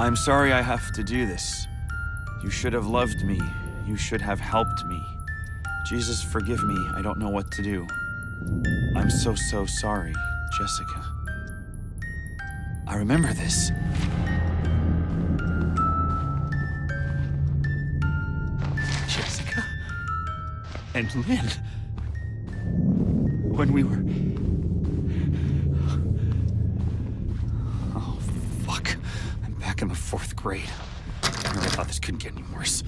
I'm sorry I have to do this. You should have loved me. You should have helped me. Jesus, forgive me. I don't know what to do. I'm so, so sorry, Jessica. I remember this. Jessica and Lynn. When we were. Oh, fuck. I'm back in the fourth grade. I never thought this couldn't get any worse.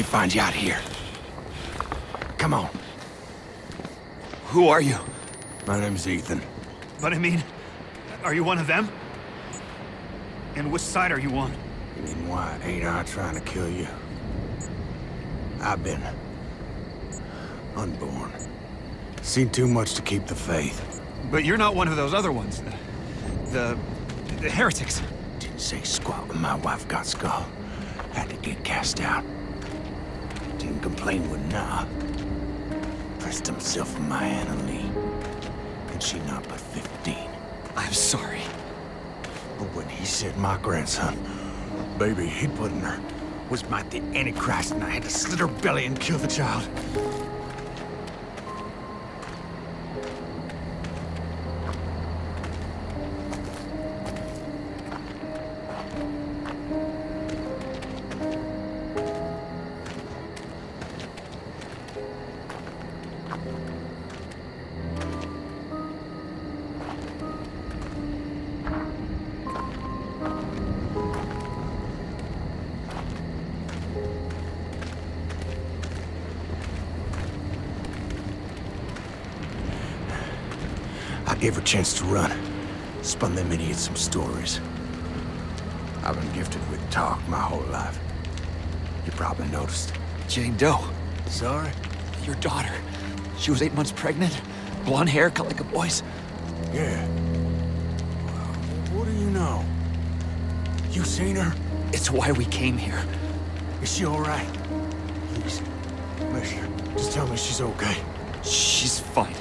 They find you out here. Come on. Who are you? My name's Ethan. But I mean, are you one of them? And which side are you on? You mean why ain't I trying to kill you? I've been... unborn. Seen too much to keep the faith. But you're not one of those other ones. The... the, the heretics. Didn't say squat when my wife got skull. Had to get cast out. Didn't complain with Knoth. Pressed himself on my Anna Lee. And she not but 15. I'm sorry. But when he said my grandson, baby he put in her, was my the Antichrist and I had to slit her belly and kill the child. Chance to run. Spun them idiots some stories. I've been gifted with talk my whole life. You probably noticed. Jane Doe. Sorry? Your daughter. She was eight months pregnant. Blonde hair, cut like a boy's. Yeah. Well, what do you know? You seen her? It's why we came here. Is she all right? Please, Mister, just tell me she's okay. She's fine.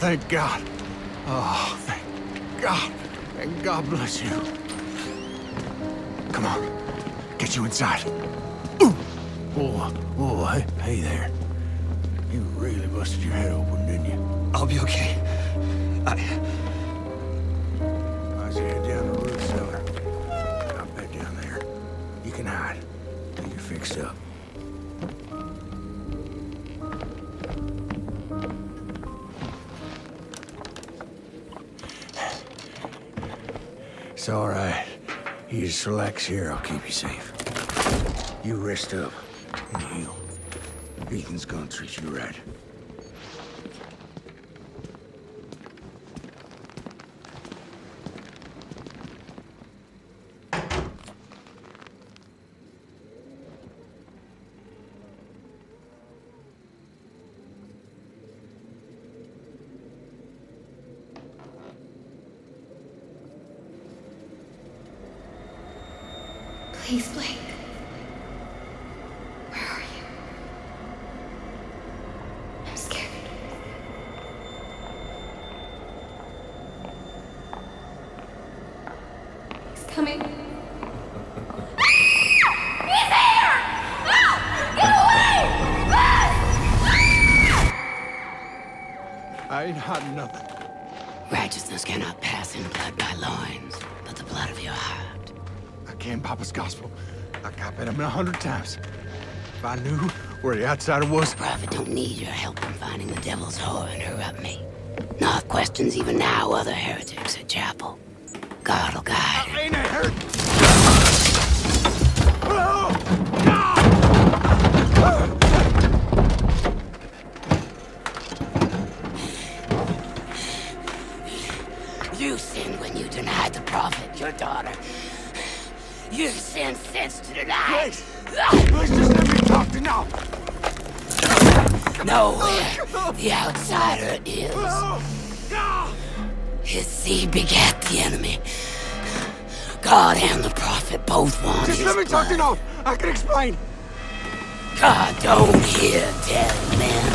Thank God. Oh, thank God. And God bless you. Come on. Get you inside. Ooh. Oh, oh, hey, hey there. You really busted your head open, didn't you? I'll be okay. I all right. You just relax here, I'll keep you safe. You rest up and heal. Ethan's gonna treat you right. Where the outsider was, Prophet don't need your help in finding the devil's whore and interrupt me. Not questions even now other heretics at chapel. God will guide her. ain't a hurt. You sinned when you denied the prophet, your daughter. You sinned since to deny. Please just let me talk to now. Know where the outsider is. His seed begat the enemy. God and the prophet both want Just let me talk to blood. now. I can explain. God don't hear dead men.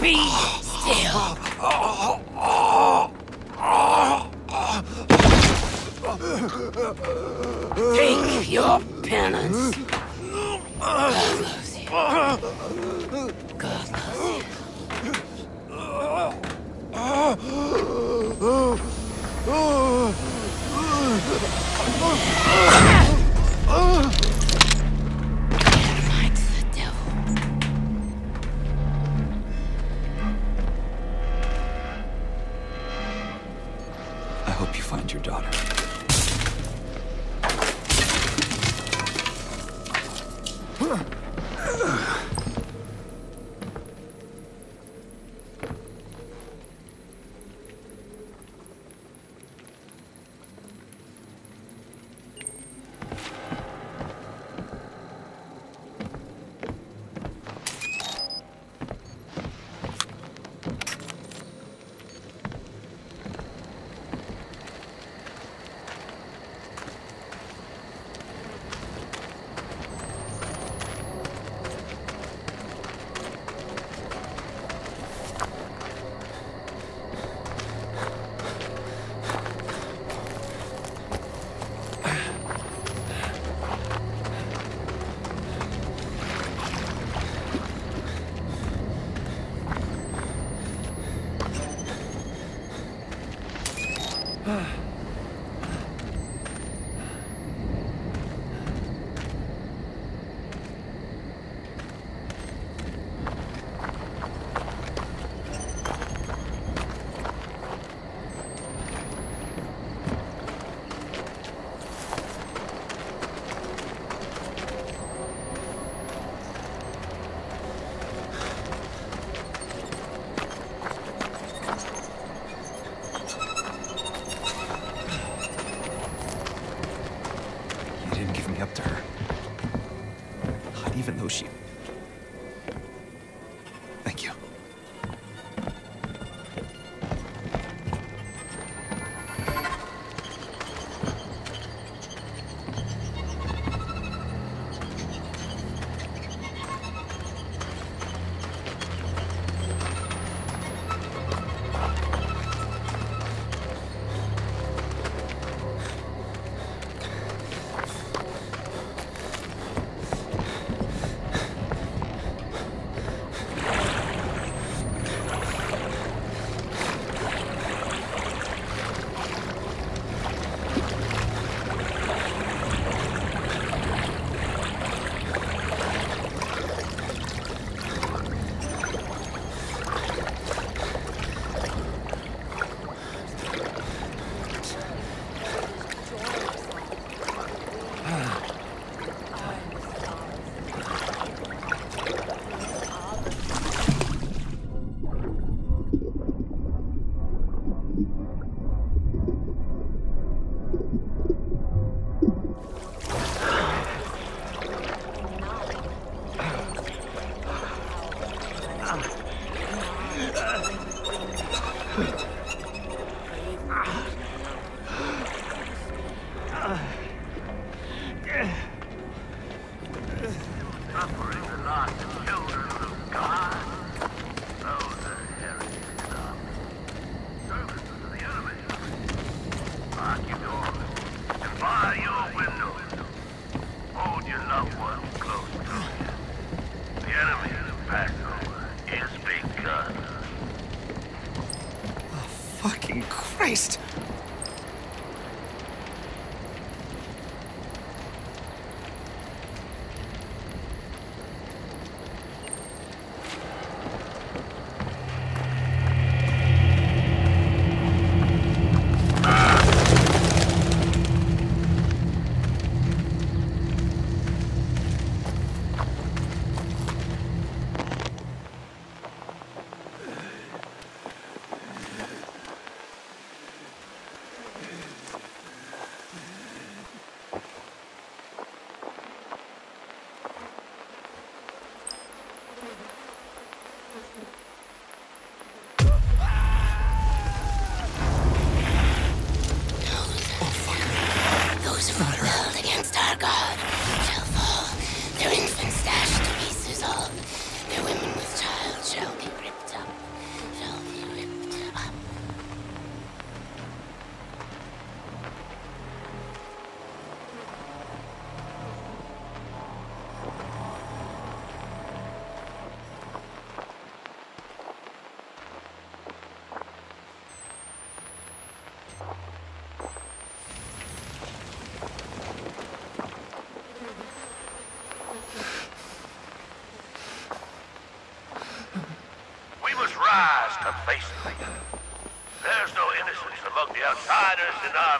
Be still. Take your penance. God loves you. God loves you. Among the outsiders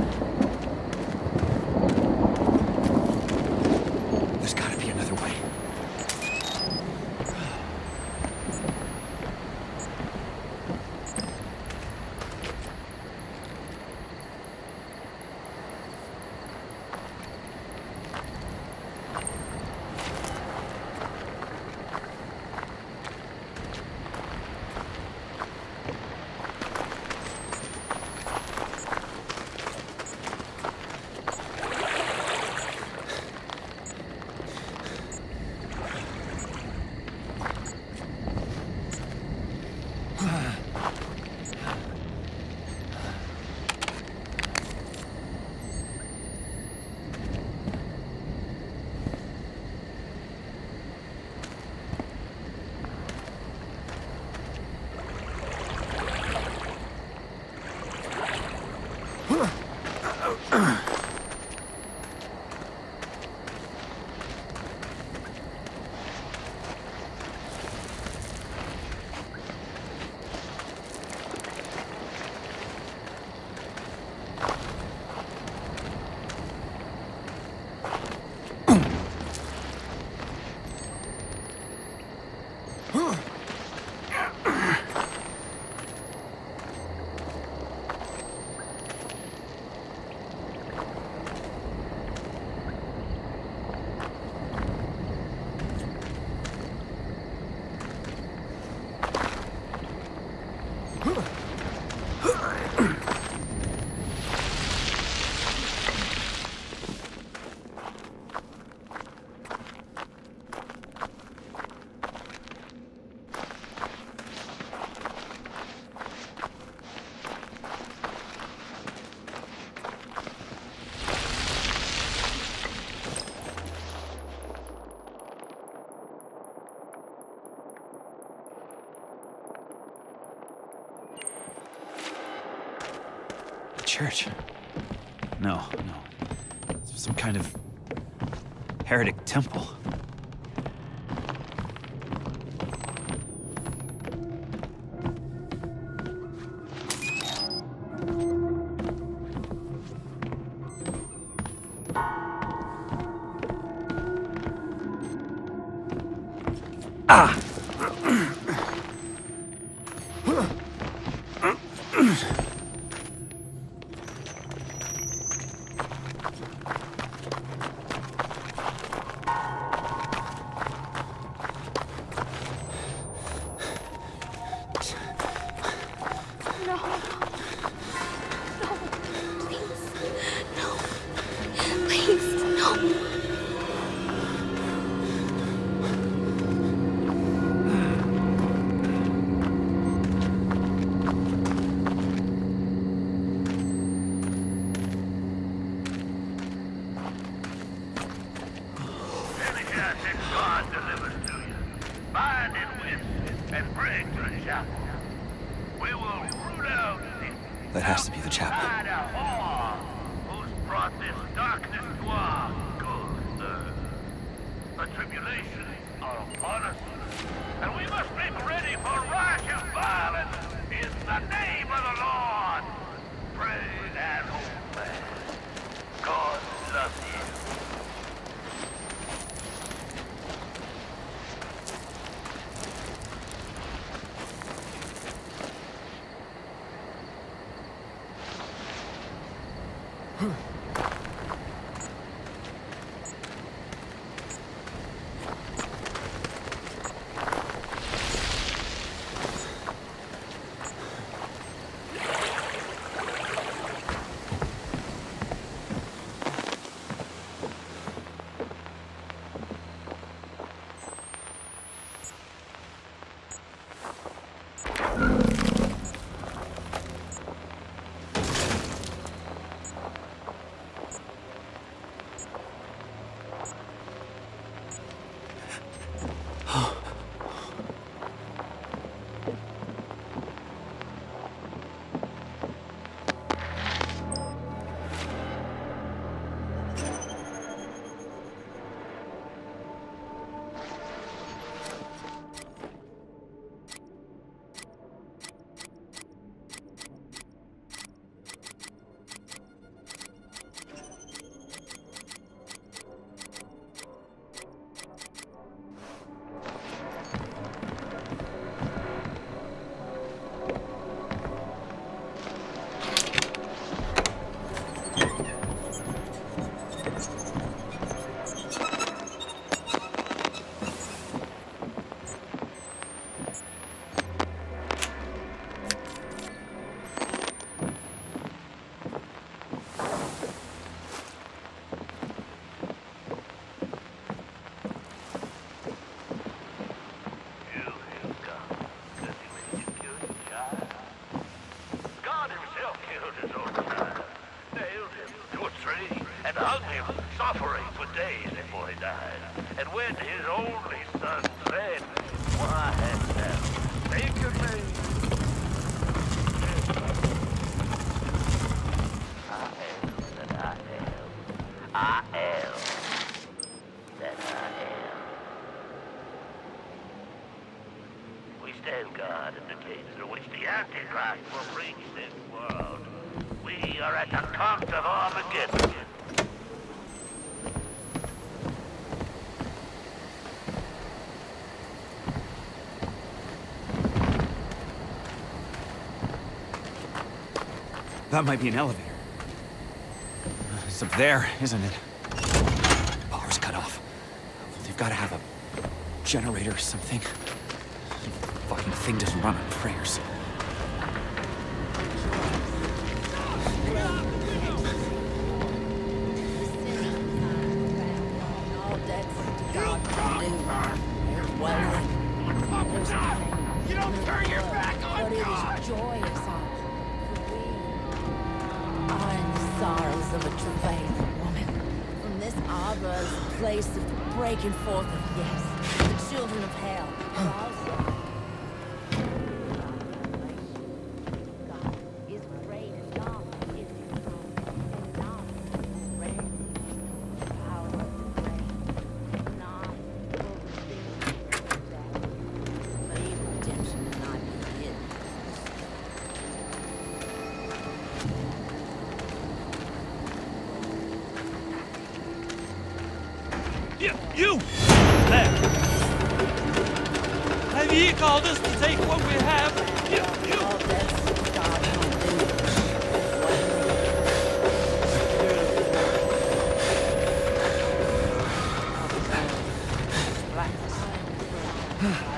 church. No, no. Some kind of heretic temple. and when his only son said, why hadst thou taken me? I am that I am. I am that I am. We stand guard at the gate through which the Antichrist will reach this world. We are at the top of Armageddon. That might be an elevator. It's up there, isn't it? Power's cut off. Well, they've got to have a generator or something. The fucking thing doesn't run on prayers. Huh.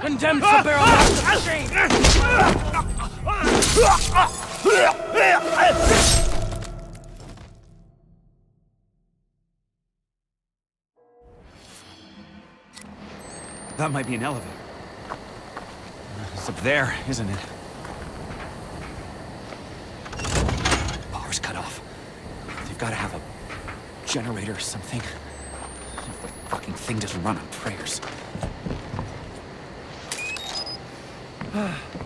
Condemned to bear a shame! That might be an elevator. It's up there, isn't it? Power's cut off. They've got to have a generator or something. Fucking thing doesn't run on prayers.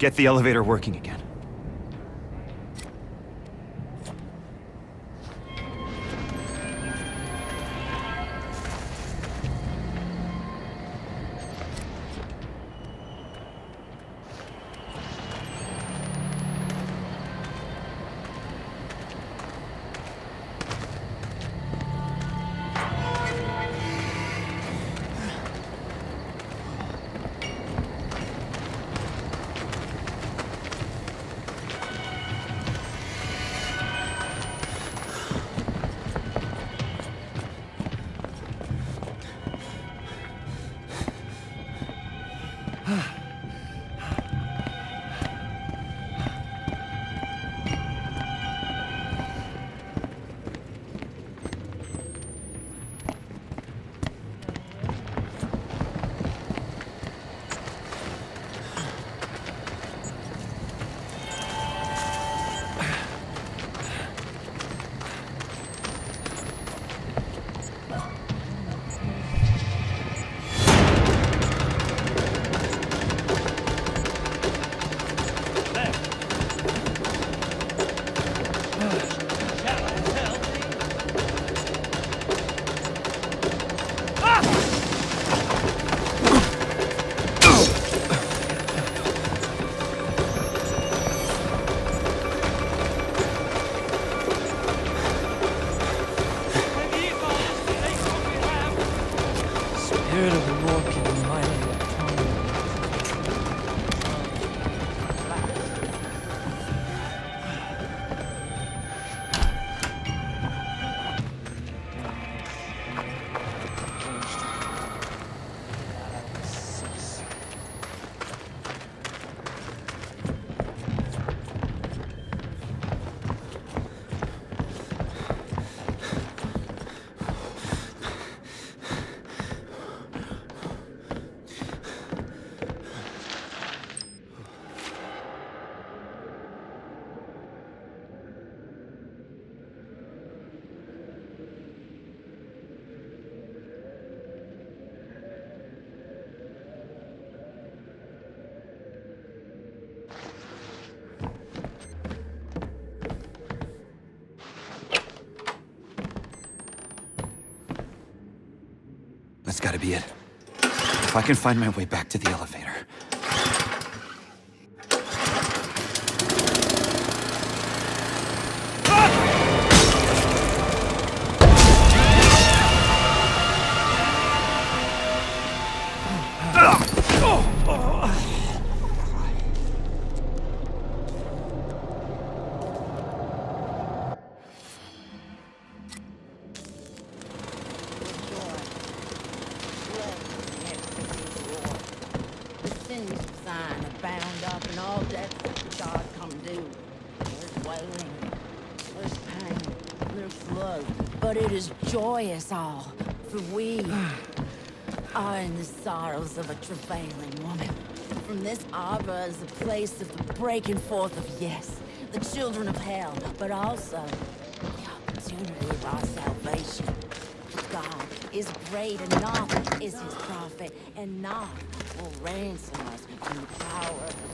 Get the elevator working again. Gotta be it. If I can find my way back to the elevator. All, for we are in the sorrows of a travailing woman. From this arbor is the place of the breaking forth of yes, the children of hell, but also the opportunity of our salvation. God is great and Knoth is his prophet, and Knoth will ransom us from the power of the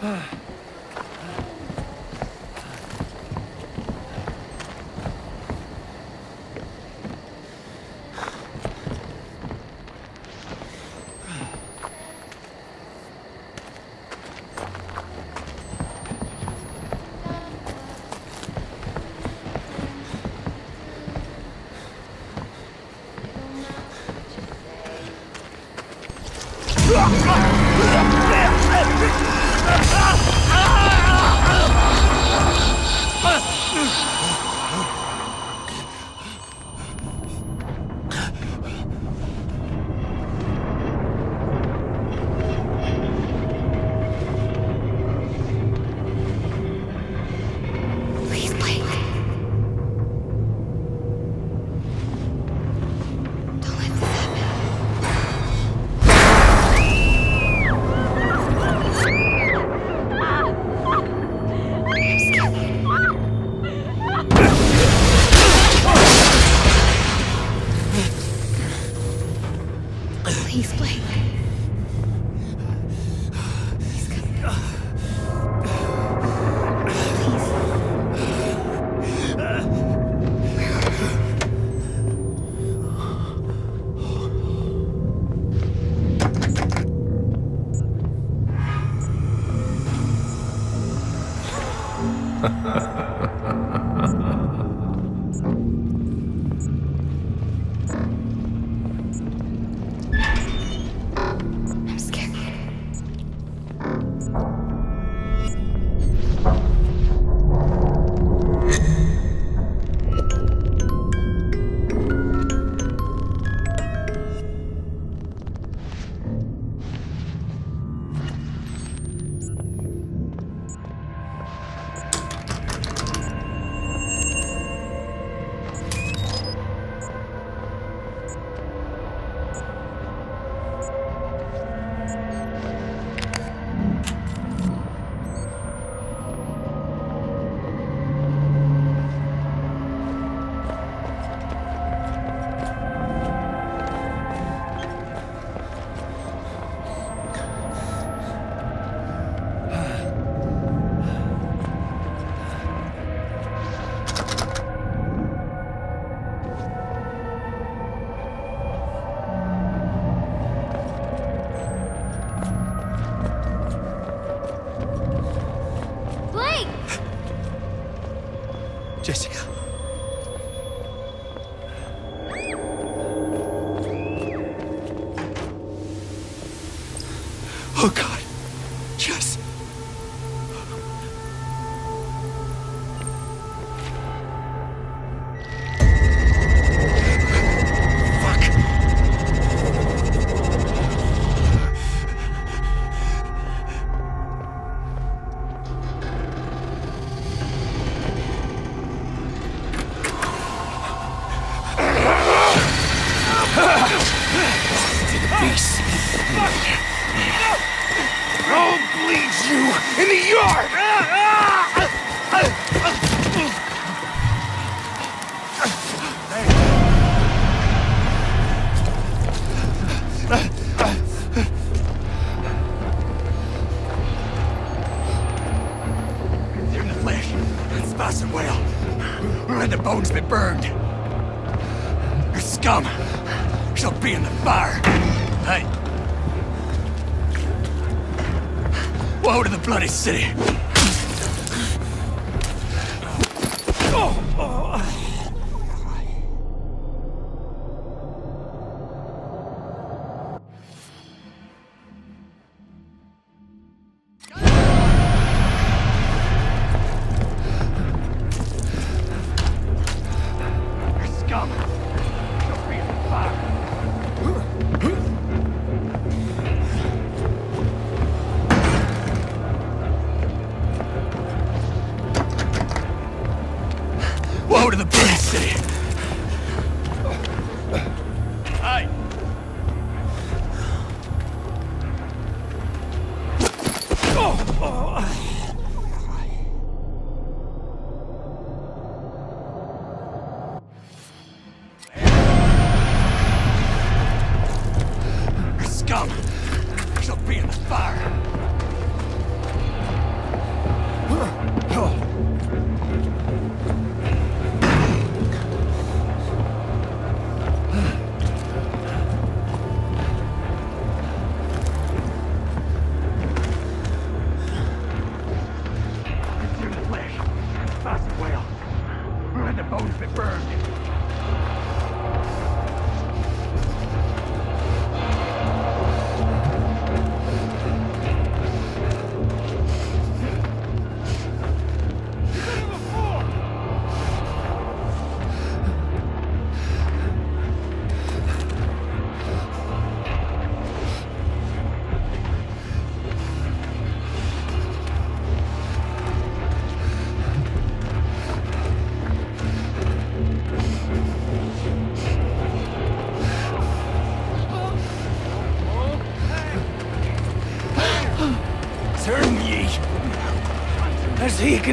Please I'll bleed you in the yard! Woe to the bloody city! She'll be in the fire.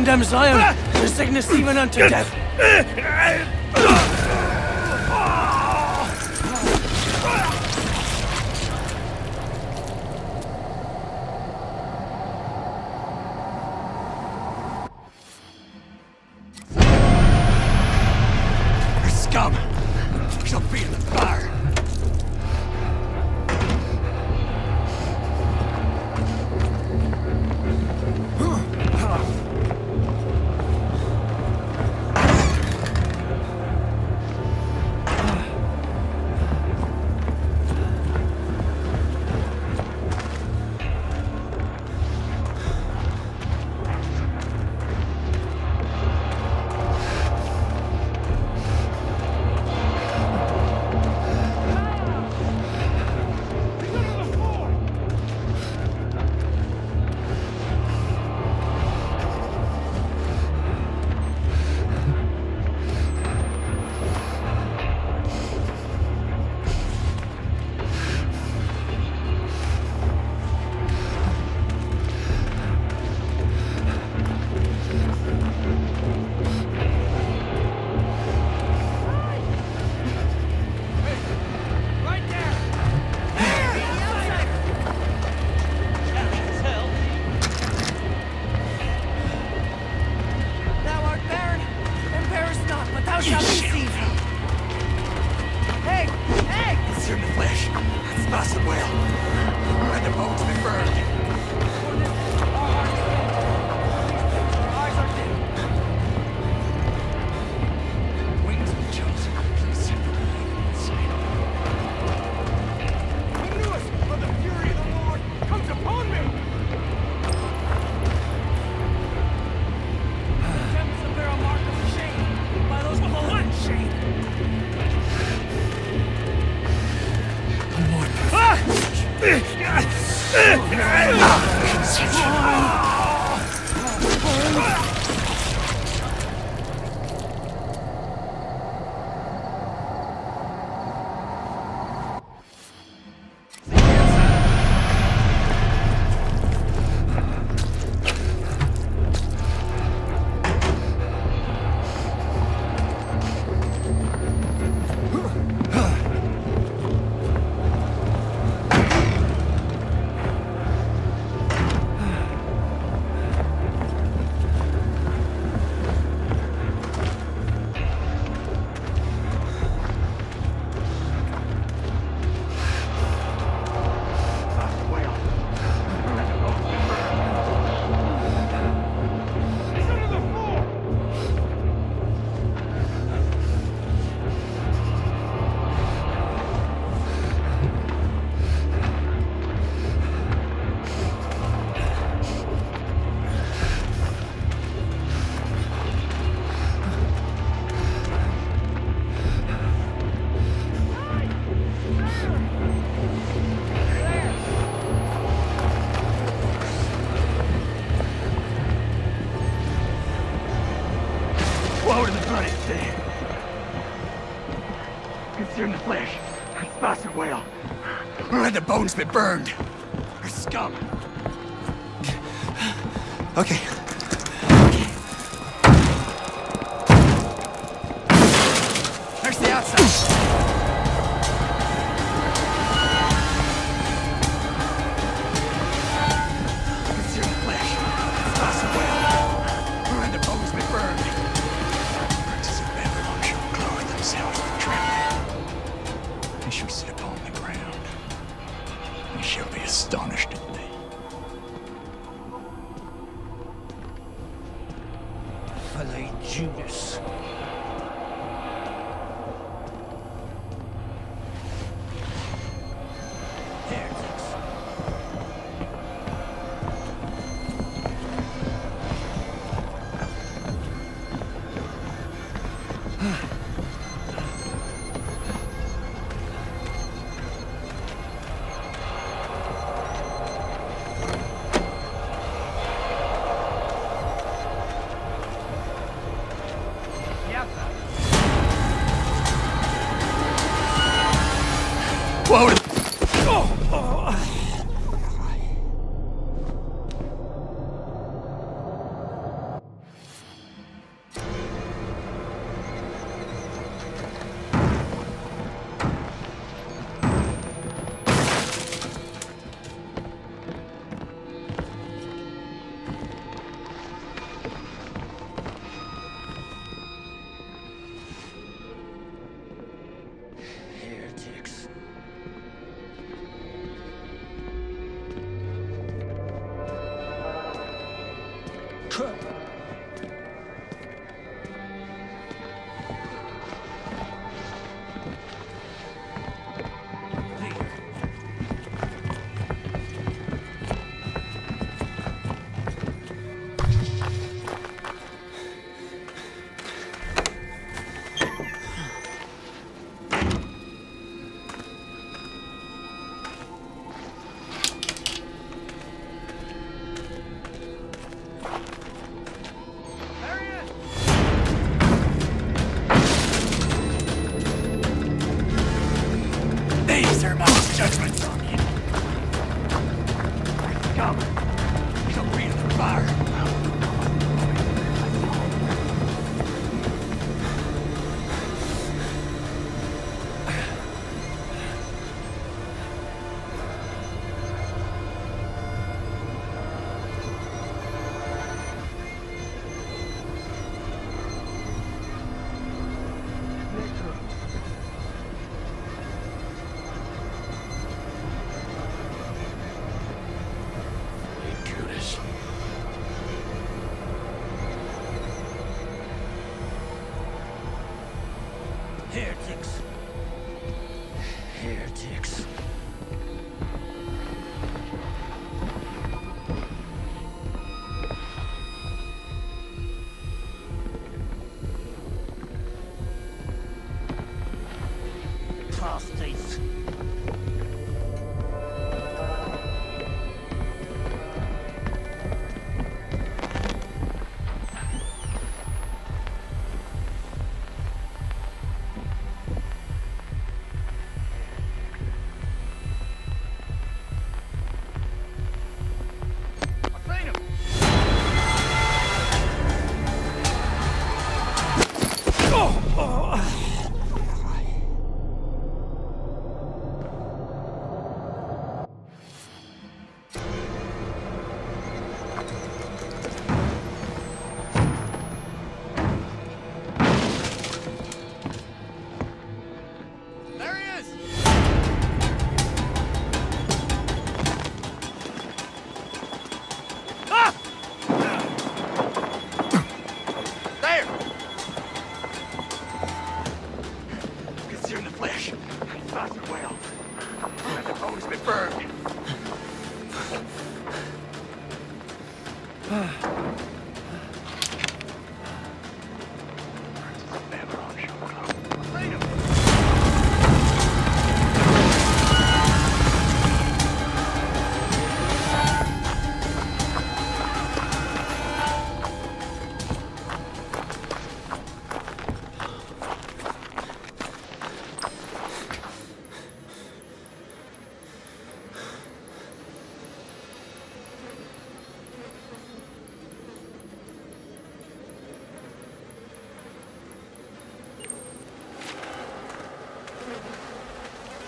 condemns lion, the sickness even unto death. Bones been burned.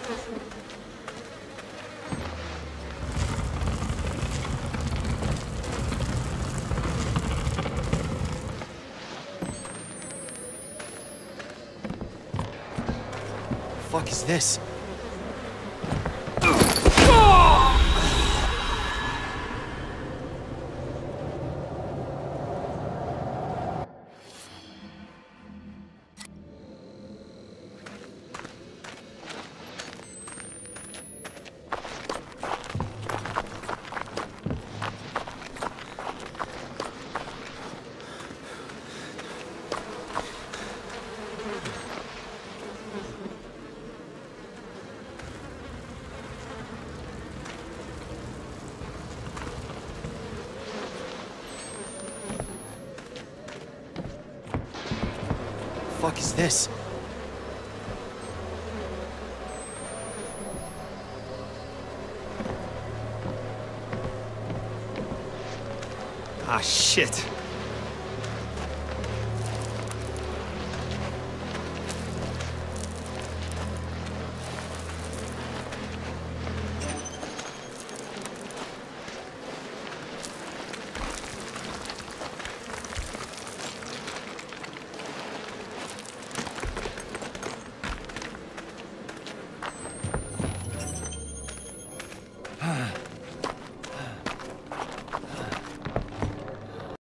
What the fuck is this? This? Ah, shit.